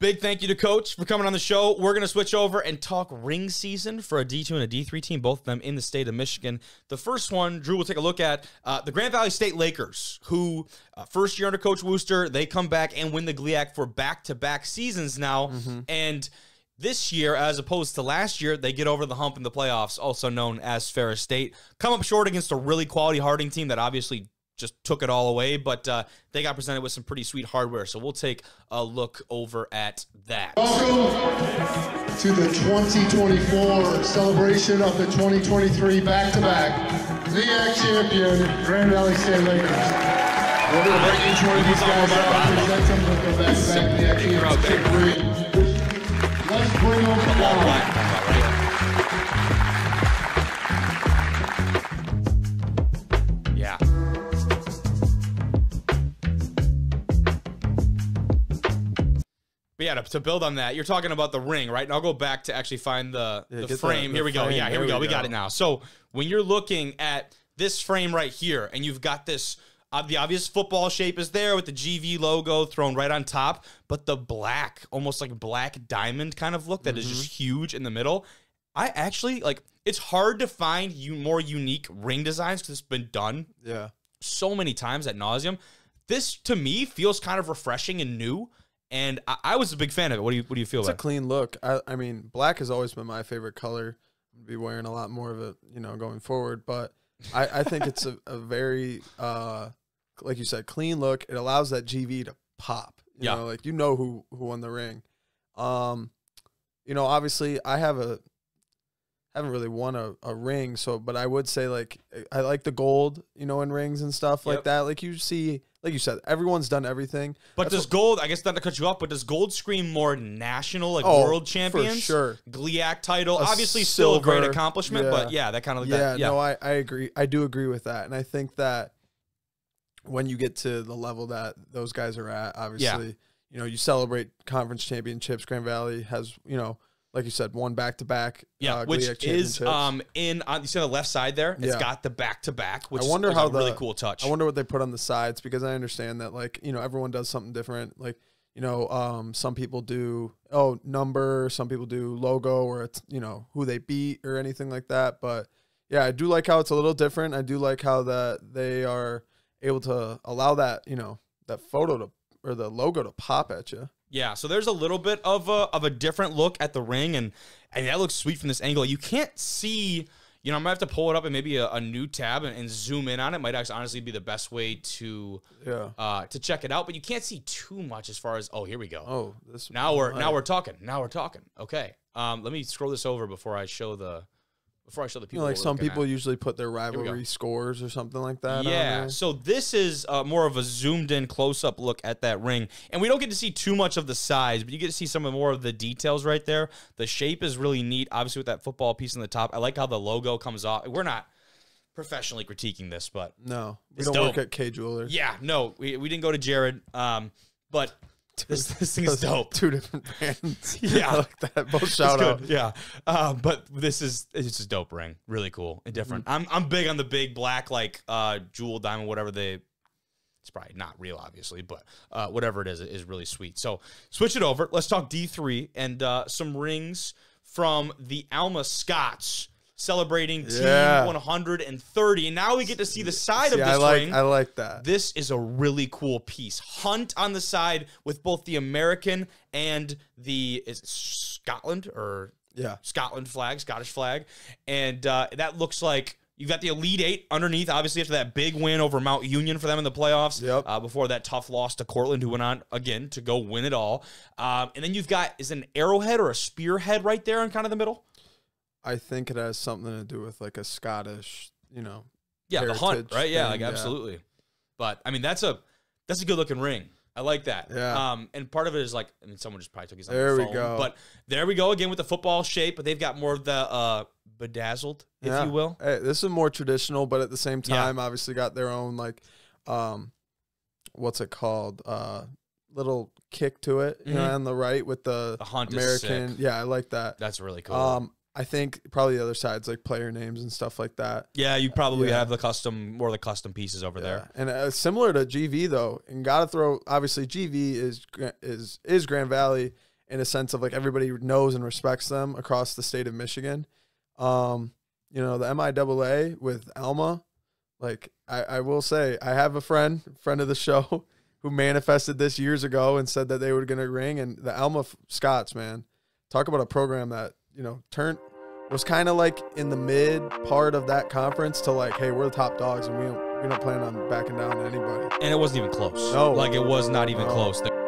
Big thank you to Coach for coming on the show. We're going to switch over and talk ring season for a D2 and a D3 team, both of them in the state of Michigan. The first one, Drew, will take a look at uh, the Grand Valley State Lakers, who uh, first year under Coach Wooster, they come back and win the GLIAC for back to back seasons now. Mm-hmm. And this year, as opposed to last year, they get over the hump in the playoffs, also known as Ferris State. Come up short against a really quality Harding team that obviously just took it all away, but uh, they got presented with some pretty sweet hardware. So we'll take a look over at that. Welcome to the 2024 celebration of the 2023 back-to-back GLIAC champion Grand Valley State Lakers. We're going to bring each one of these guys out and present them But yeah, to, to build on that, you're talking about the ring, right? And I'll go back to actually find the, Yeah, the get the- frame. the here we go. frame. Yeah, here There we go. we got it now. So when you're looking at this frame right here, and you've got this, uh, the obvious football shape is there with the GV logo thrown right on top, but the black, almost like black diamond kind of look that is Mm-hmm. just huge in the middle. I actually like. It's hard to find you more unique ring designs because it's been done Yeah. so many times at nauseum. This to me feels kind of refreshing and new, and I, I was a big fan of it. What do you What do you feel It's a about? it? clean look. I, I mean, black has always been my favorite color. I'll be wearing a lot more of it, you know, going forward. But I, I think it's a, a very, uh, like you said, clean look. It allows that GV to pop. You Yeah. know, like you know who who won the ring. Um, you know, obviously, I have a haven't really won a, a ring, so but I would say like I like the gold, you know, in rings and stuff Yep. like that. Like you see, like you said, everyone's done everything. But That's does gold? I guess not to cut you off, but does gold scream more national, like Oh, world for champions? sure. GLIAC title, A obviously still a great silver, accomplishment, but yeah, that kind of yeah, that, yeah. no, I, I agree. I do agree with that. And I think that when you get to the level that those guys are at, obviously, you know, you celebrate conference championships. Grand Valley has, you know, like you said, one back to back. yeah, which is um in on you see on the left side there. It's Yeah. got the back to back, which I wonder is how a really cool touch. I wonder what they put on the sides because I understand that, like, you know, everyone does something different. Like, you know, um, some people do oh number, some people do logo, or it's you know who they beat or anything like that. But yeah, I do like how it's a little different. I do like how that they are able to allow that you know that photo to or the logo to pop at you. Yeah, so there's a little bit of a of a different look at the ring, and and that looks sweet from this angle. You can't see, you know, I might have to pull it up and maybe a, a new tab and, and zoom in on it. Might actually honestly be the best way to Yeah. uh to check it out, but you can't see too much as far as oh here we go. Oh, this now we're now we're talking. Now we're talking. Okay, um, let me scroll this over before I show the before I show the You people. know, like some looking at. people usually put their rivalry scores or something like that. Yeah. So this is uh, more of a zoomed in close up look at that ring. And we don't get to see too much of the size, but you get to see some of more of the details right there. The shape is really neat, obviously, with that football piece on the top. I like how the logo comes off. We're not professionally critiquing this, but No, we don't dope. work at Kay Jewelers. yeah, no, we, we didn't go to Jared. Um, but this, this thing is dope. Two different brands. Yeah. I like that. Both shout out. Yeah. Uh, but this is it's a dope ring. Really cool and different. I'm I'm big on the big black like uh jewel diamond, whatever they it's probably not real, obviously, but uh, whatever it is, it is really sweet. So switch it over. Let's talk D3 and uh, some rings from the Alma Scots celebrating Yeah. team 130. And now we get to see the side See, of I this like ring. I like that. This is a really cool piece. Hunt on the side with both the American and the Scotland or Yeah. Scotland flag, Scottish flag, and uh, that looks like you've got the Elite Eight underneath. Obviously, after that big win over Mount Union for them in the playoffs. Yep. Uh, before that tough loss to Cortland, who went on again to go win it all. Um, and then you've got is it an arrowhead or a spearhead right there in kind of the middle. I think it has something to do with like a Scottish, you know. Yeah, the hunt, right? Yeah, thing, like yeah. absolutely. But I mean, that's a that's a good looking ring. I like that. Yeah. Um, and part of it is like, I mean, someone just probably took his There the we go. But there we go again with the football shape, but they've got more of the uh bedazzled, if Yeah. you will. Hey, this is more traditional, but at the same Yeah. time, obviously got their own like, um, what's it called? Uh, little kick to it, you know, Mhm. on the right with the, The American. Yeah, I like that. That's really cool. Um, I think probably the other side's like player names and stuff like that. yeah, you probably yeah. have the custom, more of the custom pieces over there. And uh, similar to GV though, and gotta throw obviously GV is is is Grand Valley, in a sense of like everybody knows and respects them across the state of Michigan. Um, you know, the MIAA with Alma, like I, I will say, I have a friend, friend of the show, who manifested this years ago and said that they were going to ring. And the Alma Scots, man, talk about a program that you know turned was kind of like in the mid part of that conference to like, hey, we're the top dogs and we don't we don't plan on backing down to anybody. And it wasn't even close. No. Like it was not even No. close. The-